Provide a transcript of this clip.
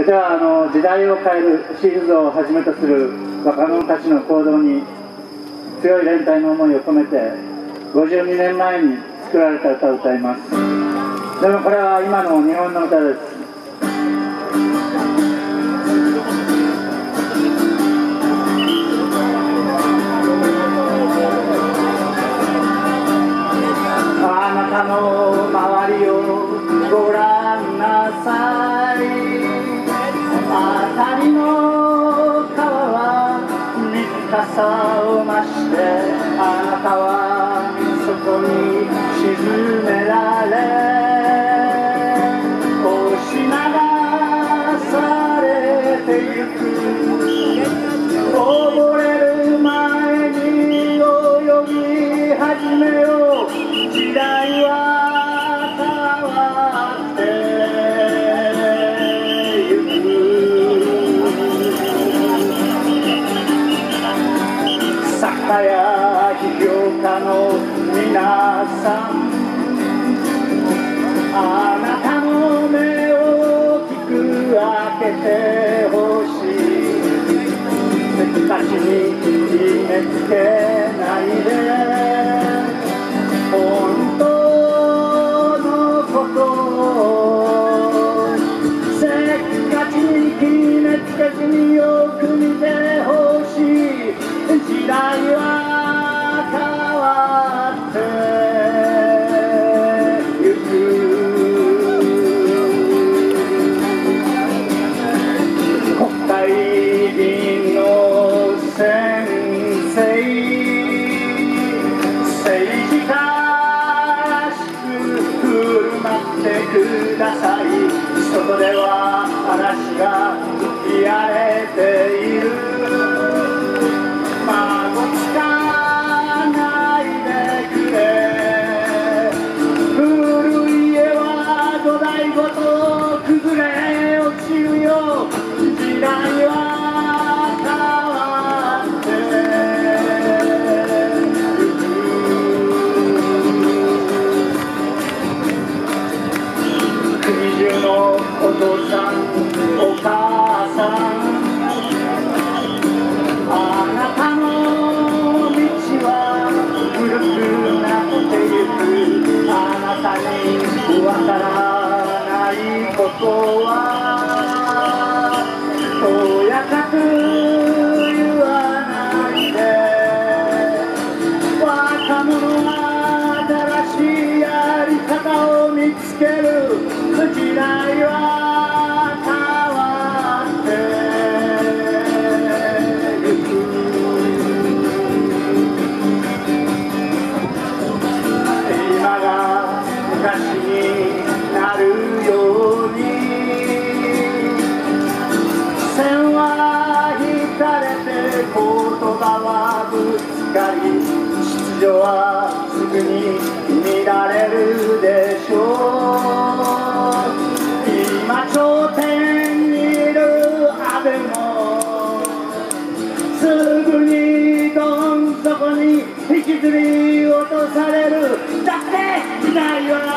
えではあの時代を変えるシールズをはじめとする若者たちの行動に強い連帯の思いを込めて52年前に作られた歌を歌います。でもこれは今の日本の歌です。深さを増してあなたはそこに沈められ。皆さんあなたの目を大きく開けてほしい。せっかちに決めつけないで。話が吹き荒れている。ことはとやかく言わないで。若者が新しいやり方を見つける。時代は言葉はぶつかり秩序はすぐに乱れるでしょう。今頂点にいる安倍もすぐにどん底に引きずり落とされる。だって時代は